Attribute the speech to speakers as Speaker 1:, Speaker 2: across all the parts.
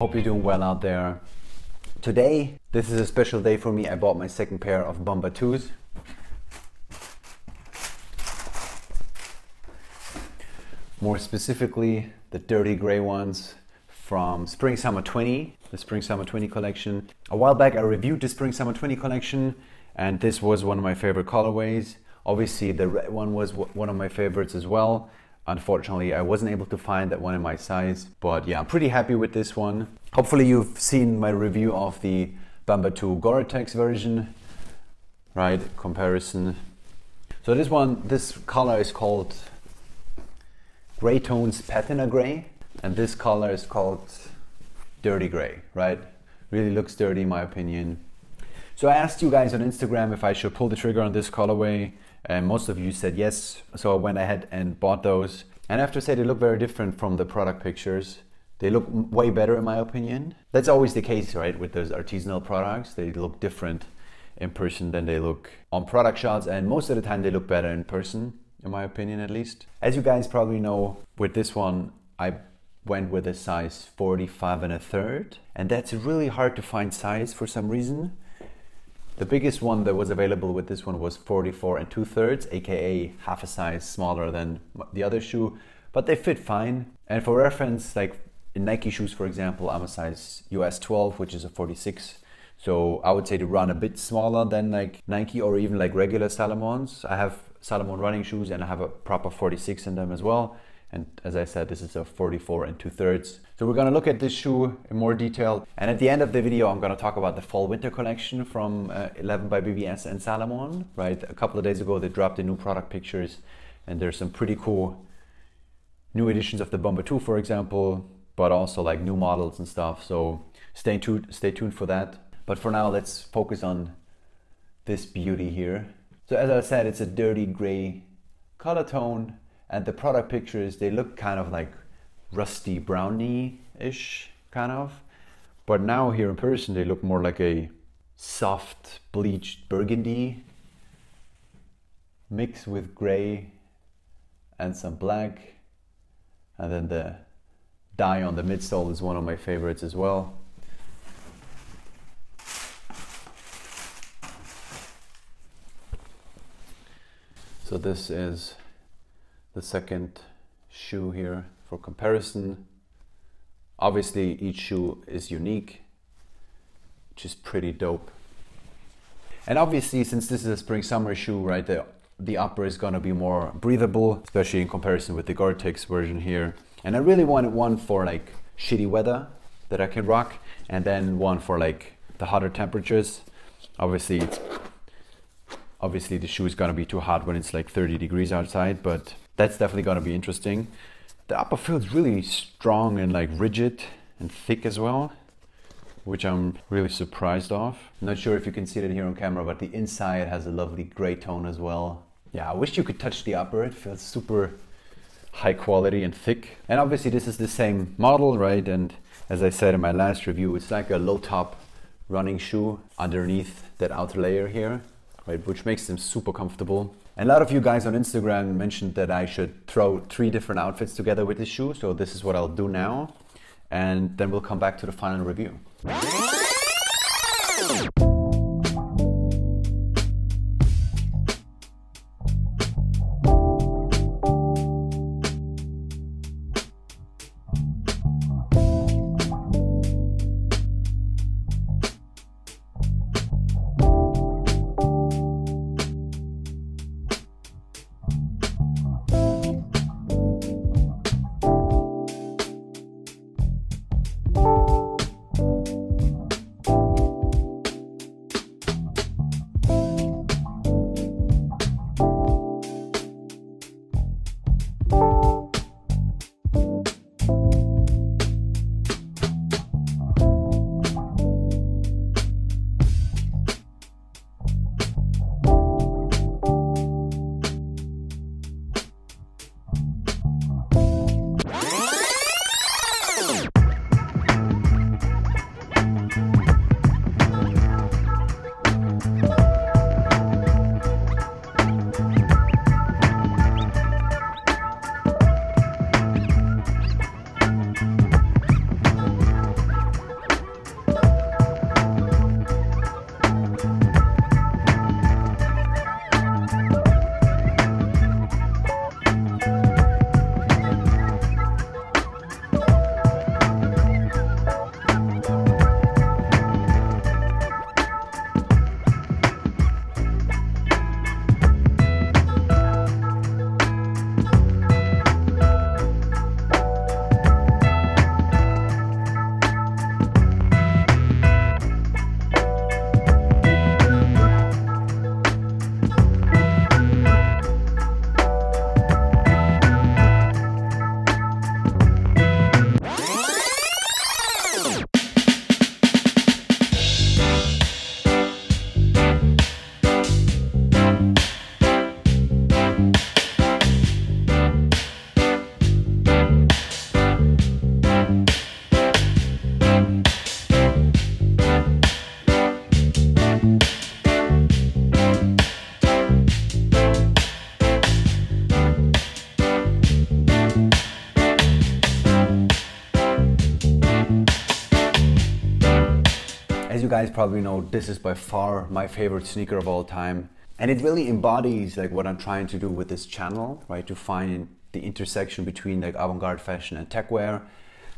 Speaker 1: Hope you're doing well out there. Today, this is a special day for me. I bought my second pair of Bamba 2s. More specifically, the dirty gray ones from Spring Summer 20, the Spring Summer 20 collection. A while back, I reviewed the Spring Summer 20 collection, and this was one of my favorite colorways. Obviously, the red one was one of my favorites as well. Unfortunately, I wasn't able to find that one in my size, but yeah, I'm pretty happy with this one. Hopefully you've seen my review of the Bamba 2 Gore-Tex version, right, comparison. So this one, this color is called Gray Tones Patina Gray, and this color is called Dirty Gray, right? Really looks dirty in my opinion. So I asked you guys on Instagram if I should pull the trigger on this colorway and most of you said yes. So I went ahead and bought those. And I have to say, they look very different from the product pictures. They look way better, in my opinion. That's always the case, right? With those artisanal products, they look different in person than they look on product shots, and most of the time, they look better in person, in my opinion, at least. As you guys probably know, with this one, I went with a size 45 and a third, and that's really hard to find size for some reason. The biggest one that was available with this one was 44 and 2 thirds, aka half a size smaller than the other shoe, but they fit fine. And for reference, like in Nike shoes, for example, I'm a size US 12, which is a 46. So I would say to run a bit smaller than like Nike or even like regular Salomons. I have Salomon running shoes and I have a proper 46 in them as well. And as I said, this is a 44 and 2 thirds. So we're gonna look at this shoe in more detail. And at the end of the video, I'm gonna talk about the fall winter collection from uh, 11 by BBS and Salomon, right? A couple of days ago, they dropped the new product pictures and there's some pretty cool new editions of the Bamba 2, for example, but also like new models and stuff. So stay tuned, stay tuned for that. But for now, let's focus on this beauty here. So as I said, it's a dirty gray color tone and the product pictures they look kind of like rusty brownie ish kind of. But now here in person they look more like a soft bleached burgundy mixed with gray and some black. And then the dye on the midsole is one of my favorites as well. So this is the second shoe here for comparison. Obviously each shoe is unique, which is pretty dope. And obviously since this is a spring summer shoe, right, the, the upper is gonna be more breathable, especially in comparison with the Gore-Tex version here. And I really wanted one for like shitty weather that I can rock and then one for like the hotter temperatures. Obviously it's obviously the shoe is gonna be too hot when it's like 30 degrees outside, but that's definitely going to be interesting. The upper feels really strong and like rigid and thick as well, which I'm really surprised of. not sure if you can see it here on camera, but the inside has a lovely gray tone as well. Yeah, I wish you could touch the upper. It feels super high quality and thick. And obviously this is the same model, right? And as I said in my last review, it's like a low top running shoe underneath that outer layer here, right? Which makes them super comfortable. A lot of you guys on Instagram mentioned that I should throw three different outfits together with this shoe. So this is what I'll do now. And then we'll come back to the final review. Guys probably know, this is by far my favorite sneaker of all time. And it really embodies like what I'm trying to do with this channel, right? To find the intersection between like avant-garde fashion and tech wear.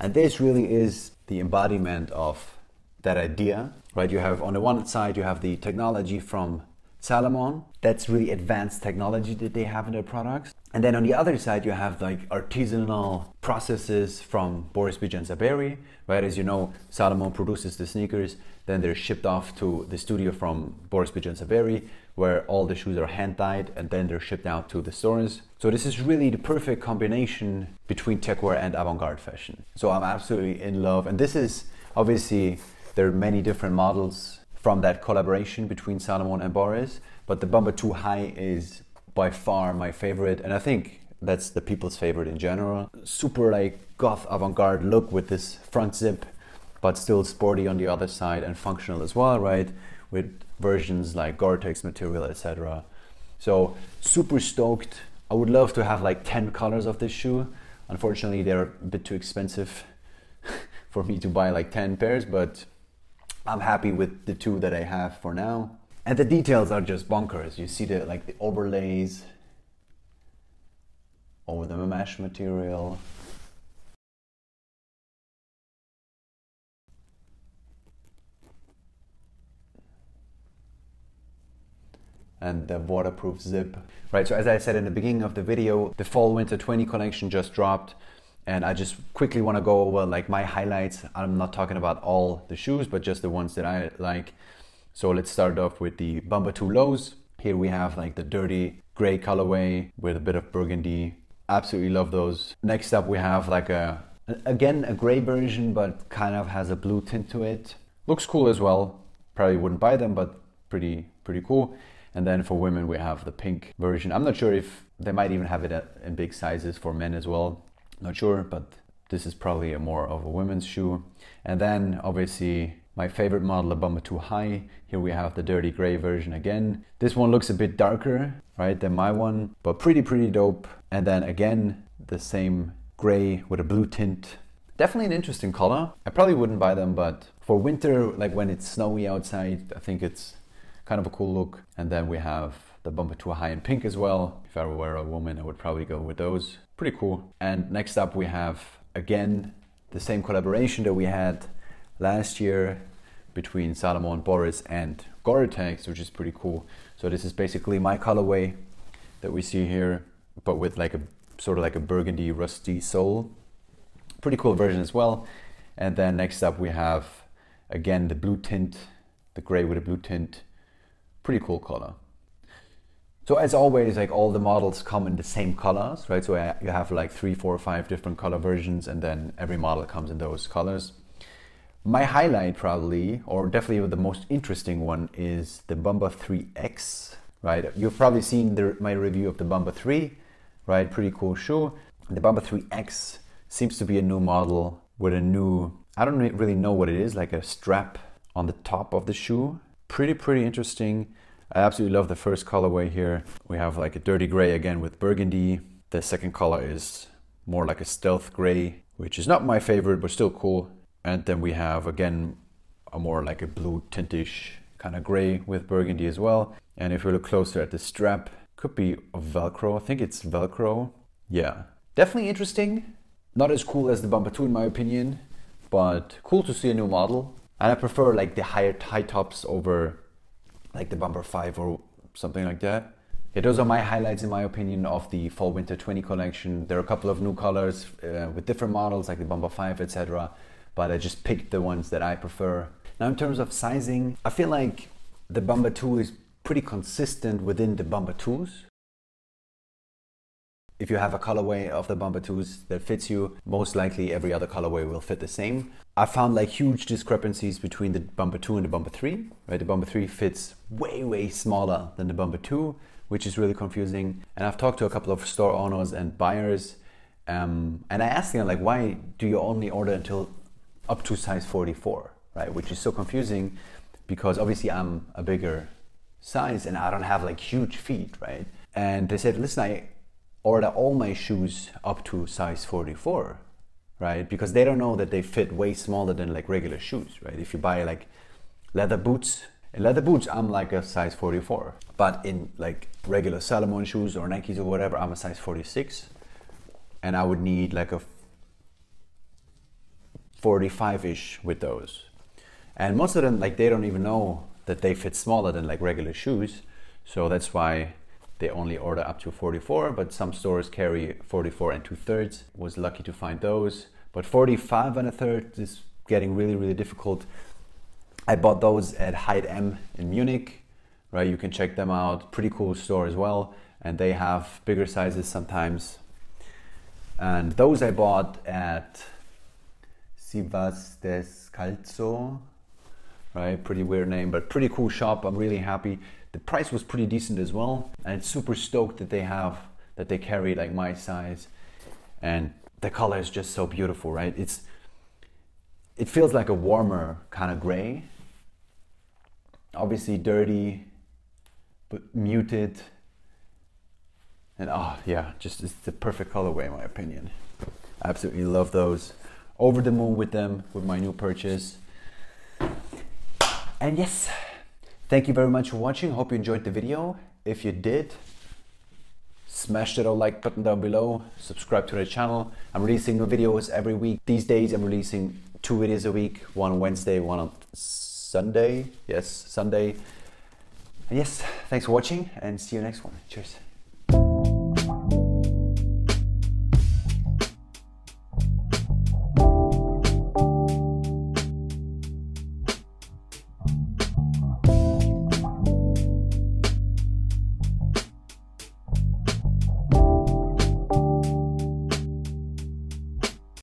Speaker 1: And this really is the embodiment of that idea, right? You have on the one side, you have the technology from Salomon. That's really advanced technology that they have in their products. And then on the other side, you have like artisanal processes from Boris Bidjan Saberi, right? As you know, Salomon produces the sneakers, then they're shipped off to the studio from Boris Bidjan Saberi, where all the shoes are hand dyed and then they're shipped out to the stores. So this is really the perfect combination between techwear and avant-garde fashion. So I'm absolutely in love. And this is obviously there are many different models from that collaboration between Salomon and Boris, but the Bamba 2 High is by far my favorite, and I think that's the people's favorite in general. Super like goth avant-garde look with this front zip, but still sporty on the other side and functional as well, right? With versions like Gore-Tex material, etc. So super stoked. I would love to have like 10 colors of this shoe. Unfortunately, they're a bit too expensive for me to buy like 10 pairs, but I'm happy with the two that I have for now. And the details are just bonkers. You see the like the overlays over the mesh material. and the waterproof zip. Right, so as I said in the beginning of the video, the fall winter 20 collection just dropped and I just quickly want to go over like my highlights. I'm not talking about all the shoes, but just the ones that I like. So let's start off with the 2 Lows. Here we have like the dirty gray colorway with a bit of burgundy. Absolutely love those. Next up we have like a, again, a gray version, but kind of has a blue tint to it. Looks cool as well. Probably wouldn't buy them, but pretty, pretty cool. And then for women, we have the pink version. I'm not sure if they might even have it in big sizes for men as well. Not sure, but this is probably a more of a women's shoe. And then obviously my favorite model, the Bamba 2 High. Here we have the dirty gray version again. This one looks a bit darker, right, than my one, but pretty, pretty dope. And then again, the same gray with a blue tint. Definitely an interesting color. I probably wouldn't buy them, but for winter, like when it's snowy outside, I think it's kind of a cool look. And then we have the Bamba 2 High in pink as well. If I were a woman, I would probably go with those. Pretty cool. And next up we have again the same collaboration that we had last year between Salomon, Boris and Gore-Tex, which is pretty cool. So this is basically my colorway that we see here, but with like a sort of like a burgundy rusty sole. Pretty cool version as well. And then next up we have again the blue tint, the gray with a blue tint. Pretty cool color. So as always, like all the models come in the same colors, right? So uh, you have like three, four, five different color versions, and then every model comes in those colors. My highlight probably, or definitely the most interesting one, is the Bamba 3X, right? You've probably seen the, my review of the Bamba 3, right? Pretty cool shoe. The Bamba 3X seems to be a new model with a new, I don't really know what it is, like a strap on the top of the shoe. Pretty, pretty interesting. I absolutely love the first colorway here. We have like a dirty gray again with burgundy. The second color is more like a stealth gray, which is not my favorite, but still cool. And then we have again a more like a blue tintish kind of gray with burgundy as well. And if we look closer at the strap, could be Velcro. I think it's Velcro. Yeah, definitely interesting. Not as cool as the Bamba 2 in my opinion, but cool to see a new model. And I prefer like the higher high tops over like the Bamba 5 or something like that. Yeah, those are my highlights in my opinion of the fall winter 20 collection. There are a couple of new colors uh, with different models like the Bamba 5, etc. But I just picked the ones that I prefer. Now in terms of sizing, I feel like the Bamba 2 is pretty consistent within the Bamba 2s if you have a colorway of the Bamba 2s that fits you, most likely every other colorway will fit the same. I found like huge discrepancies between the Bamba 2 and the Bamba 3. Right, the Bamba 3 fits way way smaller than the Bamba 2, which is really confusing. And I've talked to a couple of store owners and buyers, um, and I asked them like, why do you only order until up to size 44, right? Which is so confusing because obviously I'm a bigger size and I don't have like huge feet, right? And they said, listen, I order all my shoes up to size 44 right because they don't know that they fit way smaller than like regular shoes right if you buy like leather boots. Leather boots, I'm like a size 44. But in like regular Salomon shoes or Nikes or whatever, I'm a size 46. And I would need like a 45-ish with those. And most of them, like they don't even know that they fit smaller than like regular shoes. So that's why they only order up to 44, but some stores carry 44 and two thirds. Was lucky to find those. But 45 and a third is getting really, really difficult. I bought those at Height M in Munich, right? You can check them out. Pretty cool store as well. And they have bigger sizes sometimes. And those I bought at Sivas Descalzo, right? Pretty weird name, but pretty cool shop. I'm really happy. The price was pretty decent as well, and super stoked that they have that they carry like my size, and the color is just so beautiful, right? It's it feels like a warmer kind of gray. Obviously dirty, but muted. And oh yeah, just it's the perfect colorway in my opinion. Absolutely love those. Over the moon with them with my new purchase. And yes, thank you very much for watching. Hope you enjoyed the video. If you did, smash that like button down below. Subscribe to the channel. I'm releasing new videos every week. These days I'm releasing two videos a week, one on Wednesday, one on Sunday. Yes, Sunday. And yes, thanks for watching and see you next one. Cheers.